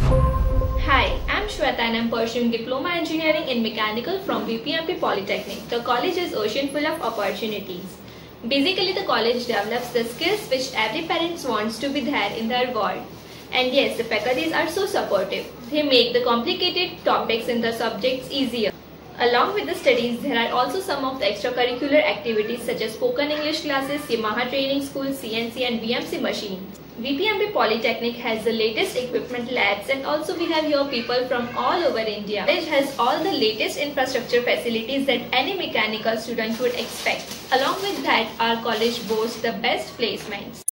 Hi, I'm Shweta and I'm pursuing Diploma Engineering in Mechanical from VPMP Polytechnic. The college is ocean full of opportunities. Basically, the college develops the skills which every parent wants to be there in their world. And yes, the faculties are so supportive. They make the complicated topics in the subjects easier. Along with the studies, there are also some of the extracurricular activities such as spoken English classes, Yamaha Training School, CNC and VMC machines. VPMP Polytechnic has the latest equipment labs and also we have here people from all over India. It has all the latest infrastructure facilities that any mechanical student would expect. Along with that, our college boasts the best placements.